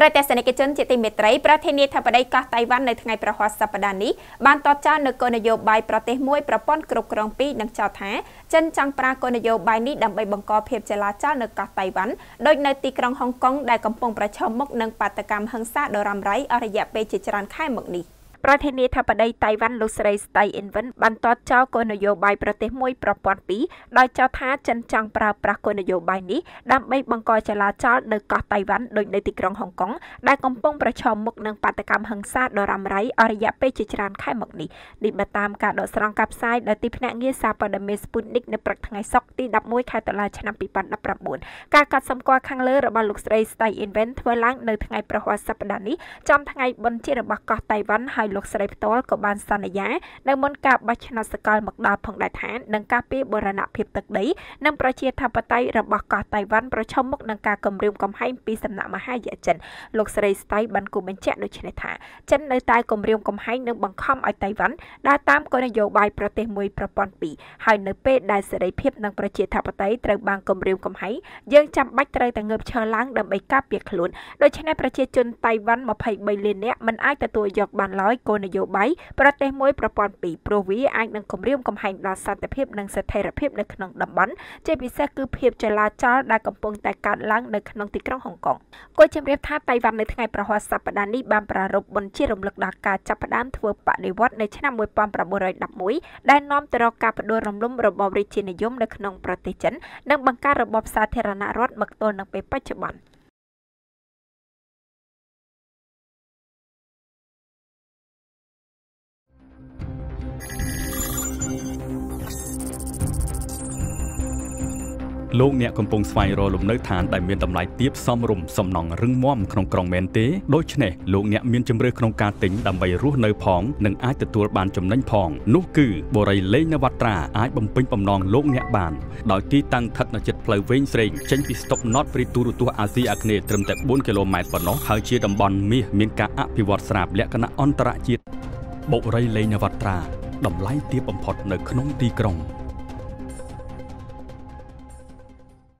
ក្រៅទស្សនិកជនជាទីមេត្រីប្រធានាធិបតីកោះតៃវ៉ាន់នៅថ្ងៃប្រហ័សសប្តាហ៍នេះបានតបចោលនូវគោលនយោបាយប្រទេសមួយប្រព័ន្ធគ្រប់គ្រងពីរនិងចោទថាចិនចង់ប្រើគោលនយោបាយនេះដើម្បីបង្កភាពចលាចលនៅកោះតៃវ៉ាន់ដោយនៅទីក្រុងហុងកុងដែលកំពុងប្រឈមមុខនឹងបាតកម្មហិង្សាដ៏រ៉ាំរ៉ៃអស់រយៈពេលជាច្រើនខែមកនេះ។ ប្រធានាធិបតីតៃវ៉ាន់លោកស្រីស្តៃអ៊ីនវិនបានតតចោលគោលនយោបាយប្រទេសមួយប្រព័ន្ធពីរដោយចោទថាចិនចង់ប្រើប្រាស់គោលនយោបាយនេះដើម្បីបង្កចលាចលនៅកោះតៃវ៉ាន់ដូចនៅទីក្រុងហុងកុងដែលកំពុងប្រឈមមុខនឹងបាតកម្មហិង្សាដ៏រ៉ាំរ៉ៃអស់រយៈពេលជាច្រើនខែមកនេះនេះបើតាមការដកស្រង់ការផ្សាយដោយទីភ្នាក់ងារសារព័ត៌មាន Sputnik នៅព្រឹកថ្ងៃសុក្រទី11ខែតុលាឆ្នាំ2019ការកាត់សម្គាល់ខាងលើរបស់លោកស្រីស្តៃអ៊ីនវិនធ្វើឡើងនៅថ្ងៃប្រហ័សសប្តាហ៍នេះចំថ្ងៃបុណ្យជាតិរបស់កោះតៃវ៉ាន់ហើយលោកស្រីផ្ទាល់ក៏បានសន្យានៅមុនការបោះឆ្នោតសកលមកដល់ផងដែរថានឹងការពីបូរណភាពទឹកដីនិងប្រជាធិបតេយ្យរបស់កោះតៃវ៉ាន់ប្រឈមមុខនឹងការគំរាមកំហែងពីសំណាក់មហាយៈចិនលោកស្រីស្តៃបានគូបញ្ជាក់ដូចនេះថាចិននៅតែគំរាមកំហែងនិងបង្ខំឲ្យតៃវ៉ាន់ដើរតាមគោលនយោបាយប្រទេសមួយប្រព័ន្ធពីរហើយនៅពេលដែលសេរីភាពនិងប្រជាធិបតេយ្យត្រូវបានគំរាមកំហែងយើងចាំបាច់ត្រូវតែងើបឈរឡើងដើម្បីការពារខ្លួនដូច្នេះប្រជាជនតៃវ៉ាន់23លាននាក់មិនអាចទទួលយកបានឡើយគោលនយោបាយប្រទេសមួយប្រព័ន្ធពីរព្រោះវាអាចនឹងគំរាមកំហែងដល់សន្តិភាពនិងស្ថិរភាពនៅក្នុងតំបន់ជាពិសេសគឺភាពចលាចលដែលកំពុងតែកើតឡើងនៅក្នុងទីក្រុងហុងកុងគួរជំរាបថាតៃវ៉ាន់នៅថ្ងៃប្រហ័សសប្តាហ៍នេះបានប្រារព្ធបុណ្យជារំលឹកដល់ការចាប់ផ្ដើមធ្វើបដិវត្តនៅឆ្នាំ1911ដែលនាំទៅរកការបដិរំលំរបបរាជានិយមនៅក្នុងប្រទេសចិននិងបង្កើតរបបសាធារណរដ្ឋមកទល់នឹងពេលបច្ចុប្បន្ន លោកអ្នកកំពុងស្វែងរកលំនៅឋានដែលមានតម្លៃទាបសមរម្យសំណង់រឹងមាំក្នុងក្រុងមែនទេដូច្នេះលោកអ្នកមានជំរឿក្នុងការទិញដើម្បីរស់នៅផងនិងអាចទទួលបានចំណេញផងនោះគឺបូរីលេងនវត្រាអាចបំពេញបំណងលោកអ្នកបានដោយទីតាំងស្ថិតនៅជិតផ្លូវវែងស្រេងចេញពីស្តុបណតព្រីទូរទស្សន៍អាស៊ីអាគ្នេយ៍ត្រឹមតែ4គីឡូម៉ែត្រប៉ុណ្ណោះហើយជាតំបន់មាសមានការអភិវឌ្ឍស្រាប់លក្ខណៈអន្តរជាតិបុរីលេងនវត្រាតម្លៃទាបបំផុតនៅក្នុងទីក្រុង